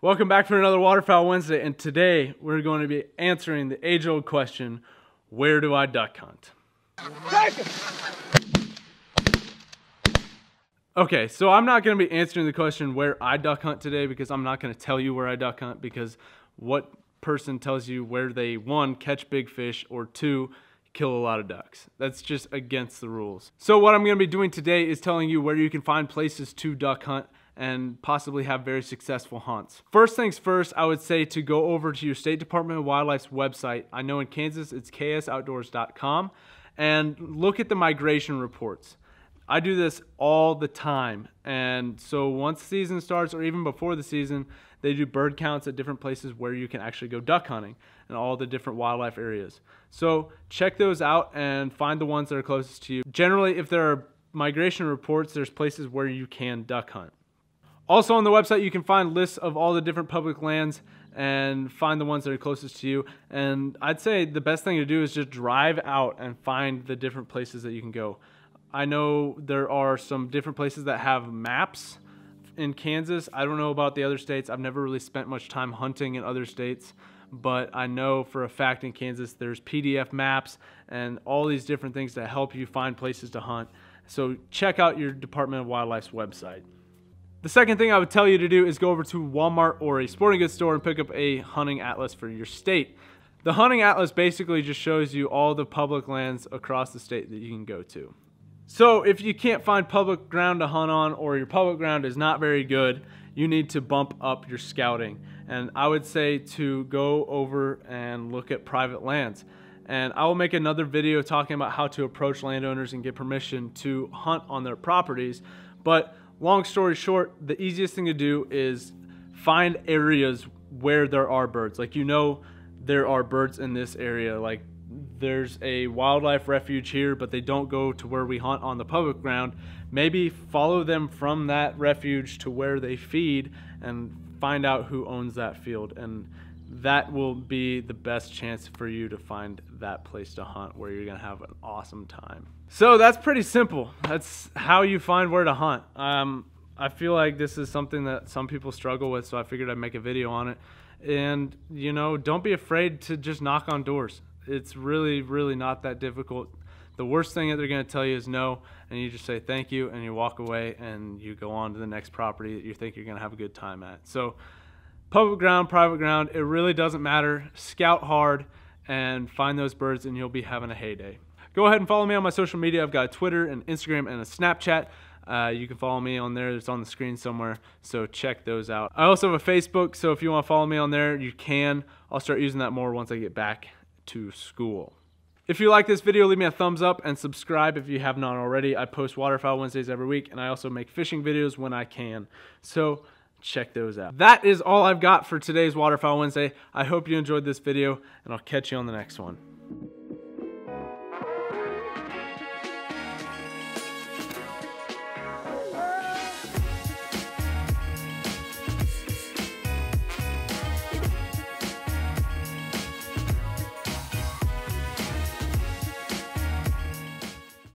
Welcome back for another Waterfowl Wednesday, and today we're going to be answering the age-old question, where do I duck hunt? Okay, so I'm not going to be answering the question where I duck hunt today because I'm not going to tell you where I duck hunt because what person tells you where they, one, catch big fish, or two, kill a lot of ducks. That's just against the rules. So what I'm going to be doing today is telling you where you can find places to duck hunt and possibly have very successful hunts. First things first, I would say to go over to your State Department of Wildlife's website. I know in Kansas it's ksoutdoors.com and look at the migration reports. I do this all the time. And so once season starts or even before the season, they do bird counts at different places where you can actually go duck hunting and all the different wildlife areas. So check those out and find the ones that are closest to you. Generally, if there are migration reports, there's places where you can duck hunt. Also on the website, you can find lists of all the different public lands and find the ones that are closest to you. And I'd say the best thing to do is just drive out and find the different places that you can go. I know there are some different places that have maps in Kansas. I don't know about the other states. I've never really spent much time hunting in other states, but I know for a fact in Kansas there's PDF maps and all these different things that help you find places to hunt. So check out your Department of Wildlife's website. The second thing I would tell you to do is go over to Walmart or a sporting goods store and pick up a hunting atlas for your state. The hunting atlas basically just shows you all the public lands across the state that you can go to. So if you can't find public ground to hunt on or your public ground is not very good, you need to bump up your scouting. And I would say to go over and look at private lands. And I will make another video talking about how to approach landowners and get permission to hunt on their properties. But long story short, the easiest thing to do is find areas where there are birds. Like you know there are birds in this area. Like there's a wildlife refuge here, but they don't go to where we hunt on the public ground. Maybe follow them from that refuge to where they feed and find out who owns that field. And that will be the best chance for you to find that place to hunt where you're gonna have an awesome time. So that's pretty simple. That's how you find where to hunt. Um, I feel like this is something that some people struggle with, so I figured I'd make a video on it. And you know, don't be afraid to just knock on doors. It's really, really not that difficult. The worst thing that they're gonna tell you is no, and you just say thank you, and you walk away, and you go on to the next property that you think you're gonna have a good time at. So public ground, private ground, it really doesn't matter. Scout hard and find those birds and you'll be having a heyday. Go ahead and follow me on my social media. I've got a Twitter and Instagram and a Snapchat. Uh, you can follow me on there. It's on the screen somewhere. So check those out. I also have a Facebook. So if you want to follow me on there, you can. I'll start using that more once I get back to school. If you like this video, leave me a thumbs up and subscribe if you have not already. I post waterfowl Wednesdays every week and I also make fishing videos when I can. So check those out. That is all I've got for today's Waterfowl Wednesday. I hope you enjoyed this video and I'll catch you on the next one.